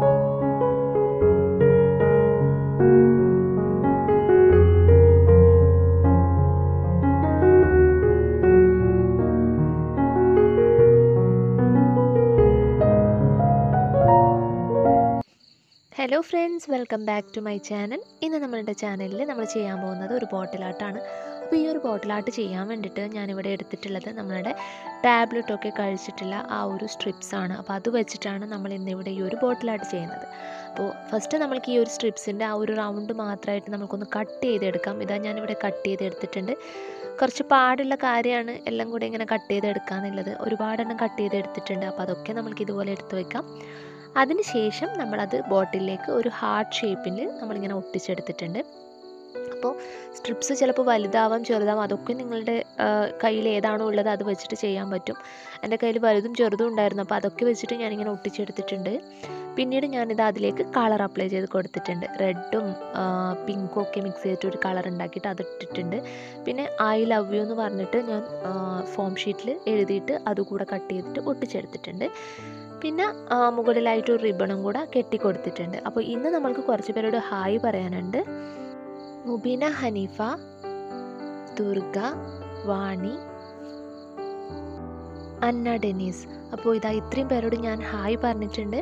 thank you hello friends welcome back to my channel ഇന്ന് നമ്മളുടെ ചാനലിൽ നമ്മൾ ചെയ്യാൻ പോകുന്നത് ഒരു ബോട്ടിലാട്ടാണ് അപ്പോൾ ഈ ഒരു ബോട്ടിലാട്ട് ചെയ്യാൻ വേണ്ടിയിട്ട് ഞാനിവിടെ എടുത്തിട്ടുള്ളത് നമ്മളുടെ ടാബ്ലറ്റൊക്കെ കഴിച്ചിട്ടുള്ള ആ ഒരു സ്ട്രിപ്സാണ് അപ്പോൾ അത് വെച്ചിട്ടാണ് നമ്മൾ ഇന്നിവിടെ ഈ ഒരു ബോട്ടിലാട്ട് ചെയ്യുന്നത്. അപ്പോൾ ഫസ്റ്റ് നമ്മൾക്ക് ഈ ഒരു സ്ട്രിപ്സിന്റെ ആ ഒരു റൗണ്ട് മാത്രമായിട്ട് നമുക്കൊന്ന് കട്ട് ചെയ്തെടുക്കാം. ഇതാ ഞാനിവിടെ കട്ട് ചെയ്തെടുത്തിട്ടുണ്ട്. കുറച്ച് പാടുള്ള കാര്യമാണ് എല്ലാം കൂടി ഇങ്ങനെ കട്ട് ചെയ്തെടുക്കാന്നുള്ളത്. ഒരുപാടെണ്ണം കട്ട് ചെയ്തെടുത്തിട്ടുണ്ട്. അപ്പോൾ അതൊക്കെ നമുക്ക് ഇതുപോലെ എടുത്ത് വെക്കാം. അതിനുശേഷം നമ്മളത് ബോട്ടിലേക്ക് ഒരു ഹാർട്ട് ഷേപ്പിൽ നമ്മളിങ്ങനെ ഒട്ടിച്ചെടുത്തിട്ടുണ്ട്. അപ്പോൾ സ്ട്രിപ്സ് ചിലപ്പോൾ വലുതാവാം ചെറുതാവാം അതൊക്കെ നിങ്ങളുടെ കയ്യിൽ ഏതാണോ ഉള്ളത് അത് വെച്ചിട്ട് ചെയ്യാൻ പറ്റും. എന്റെ കയ്യിൽ വലുതും ചെറുതും ഉണ്ടായിരുന്നു അപ്പോൾ അതൊക്കെ വെച്ചിട്ട് ഞാനിങ്ങനെ ഒട്ടിച്ചെടുത്തിട്ടുണ്ട്. പിന്നീട് ഞാനിത് അതിലേക്ക് കളർ അപ്ലൈ ചെയ്ത് കൊടുത്തിട്ടുണ്ട്. റെഡും പിങ്കും ഒക്കെ മിക്സ് ചെയ്തിട്ട് ഒരു കളർ ഉണ്ടാക്കിയിട്ട് അത് ഇട്ടിട്ടുണ്ട്. പിന്നെ ഐ ലവ് യു എന്ന് പറഞ്ഞിട്ട് ഞാൻ ഫോം ഷീറ്റിൽ എഴുതിയിട്ട് അതുകൂടെ കട്ട് ചെയ്തിട്ട് ഒട്ടിച്ചെടുത്തിട്ടുണ്ട്. പിന്നെ മുകളിലായിട്ട് ഒരു റിബണും കൂടെ കെട്ടിക്കൊടുത്തിട്ടുണ്ട്. അപ്പോൾ ഇന്ന് നമ്മൾക്ക് കുറച്ച് പേരോട് ഹായ് പറയാനുണ്ട്. Mubeena Hanifa Durga Vani Anna Denise. അപ്പോൾ ഇതാ ഇത്രയും പേരോട് ഞാൻ ഹായ് പറഞ്ഞിട്ടുണ്ട്.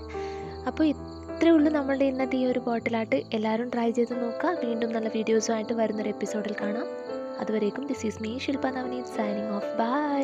അപ്പോൾ ഇത്രയേ ഉള്ളൂ നമ്മളുടെ ഇന്നത്തെ ഈ ഒരു ബോട്ടിലായിട്ട് എല്ലാവരും ട്രൈ ചെയ്ത് നോക്കുക. വീണ്ടും നല്ല വീഡിയോസുമായിട്ട് വരുന്നൊരു എപ്പിസോഡിൽ കാണാം. അതുവരേക്കും this is me Shilpa Navaneeth signing off bye